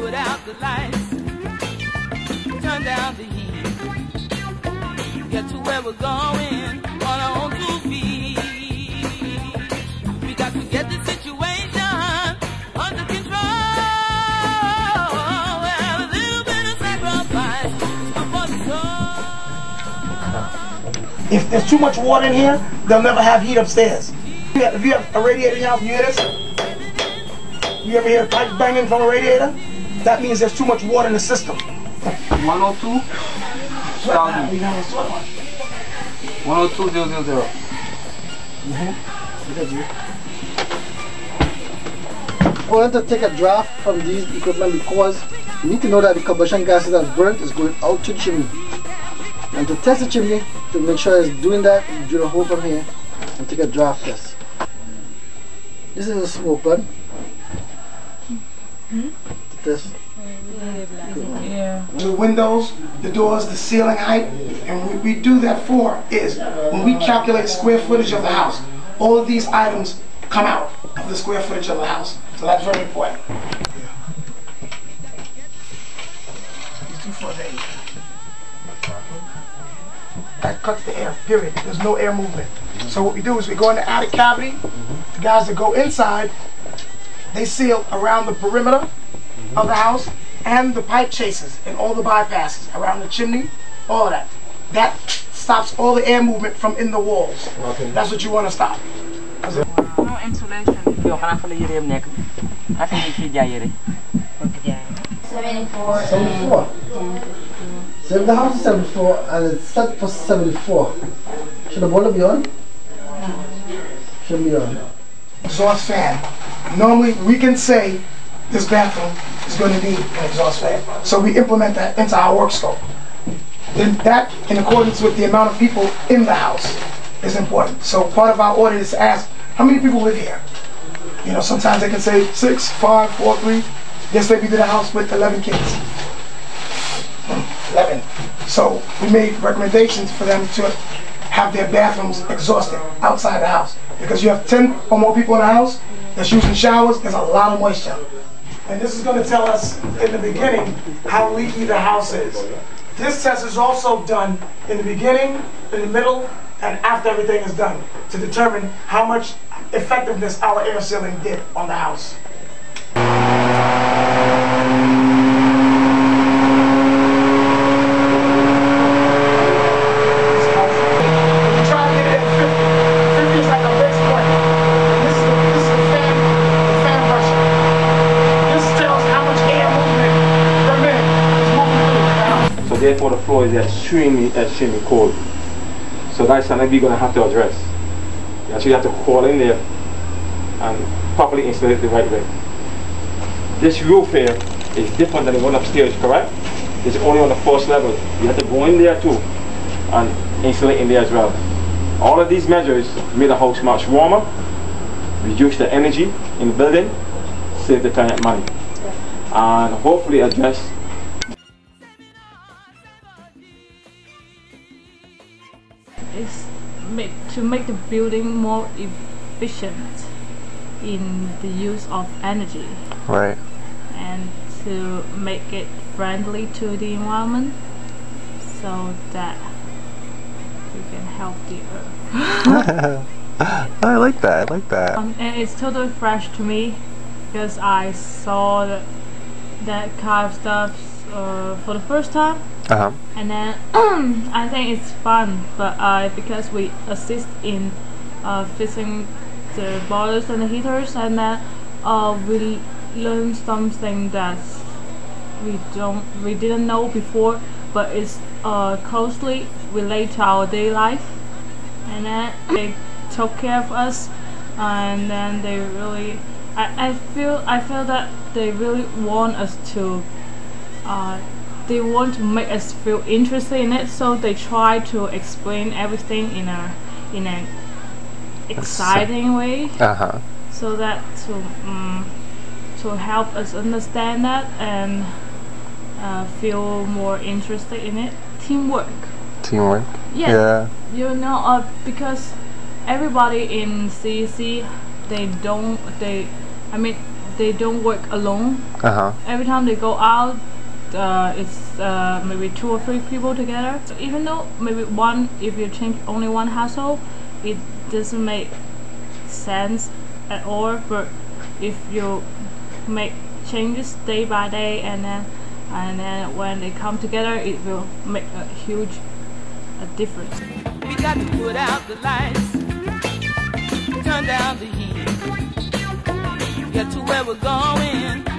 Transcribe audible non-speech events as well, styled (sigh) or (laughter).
put out the lights, turn down the heat, get to where we're going on our own two feet. We got to get the situation under control. A little bit of sacrifice for the. If there's too much water in here, they'll never have heat upstairs. If you have- If you have a radiator in your house, you hear this? You ever hear pipes banging from a radiator? That means there's too much water in the system. 102 We have a sweat one. 102000. I wanted to take a draft from these equipment because you need to know that the combustion gases that's burnt is going out to the chimney. And to test the chimney, to make sure it's doing that, you drill a hole from here and take a draft test. This is a smoke gun. Test. The windows, the doors, the ceiling height, and what we do that for is when we calculate square footage of the house, all of these items come out of the square footage of the house. So that's very important. These two floors. That cuts the air, period. There's no air movement. So what we do is we go in the attic cavity, the guys that go inside, they seal around the perimeter of the house and the pipe chases and all the bypasses around the chimney, all of that. That stops all the air movement from in the walls. That's what you want to stop. No insulation. yow xanaa fa la yëreem nekk ak fi fi jaay yëre 74 74. So if the house is 74 and it's set for 74, should the boiler be on? Shouldn't be on. Exhaust fan. Normally, we can say this bathroom is going to be an exhaust fan. So we implement that into our work scope. Then that, in accordance with the amount of people in the house, is important. So part of our audit is to ask, how many people live here? You know, sometimes they can say six, five, four, three. Yesterday we did a house with 11 kids. 11. So we made recommendations for them to have their bathrooms exhausted outside the house. Because you have 10 or more people in the house that's using showers, there's a lot of moisture. And this is going to tell us in the beginning how leaky the house is. This test is also done in the beginning, in the middle, and after everything is done to determine how much effectiveness our air sealing did on the house. We try to get it at 50. 50 is like a base point. And this is the, this is the fan, the fan pressure. This tells how much air movement per minute is moving through the house. So therefore the floor is extremely, extremely cold. So that's something we're gonna have to address. You actually have to crawl in there and properly insulate it the right way. This roof here is different than the one upstairs, correct? It's only on the first level. You have to go in there too and insulate in there as well. All of these measures made the house much warmer, reduce the energy in the building, save the client money, and hopefully address make, to make the building more efficient in the use of energy Right. and to make it friendly to the environment so that we can help the earth. (laughs) I like that. I like that. Um, and it's totally fresh to me because I saw that, that kind of stuff uh, for the first time Uh huh. and then (clears throat) I think it's fun, but uh, because we assist in uh, fixing the boilers and the heaters, and then uh, we learn something that we don't we didn't know before, but it's uh, closely related to our day life, and then they took care of us, and then they really I, I feel I feel that they really want us to uh, they want to make us feel interested in it, so they try to explain everything in a in an exciting way, Uh huh. so that to um, to help us understand that and uh, feel more interested in it. Teamwork. Teamwork. Yeah. Yeah. You know, uh, because everybody in CEC, they don't, they, I mean, they don't work alone. Uh huh. Every time they go out, uh, it's uh, maybe two or three people together. Even though maybe one, if you change only one household, it doesn't make sense at all. But if you make changes day by day, and then and then when they come together, it will make a huge a difference. We got to put out the lights, turn down the heat, get to where we're going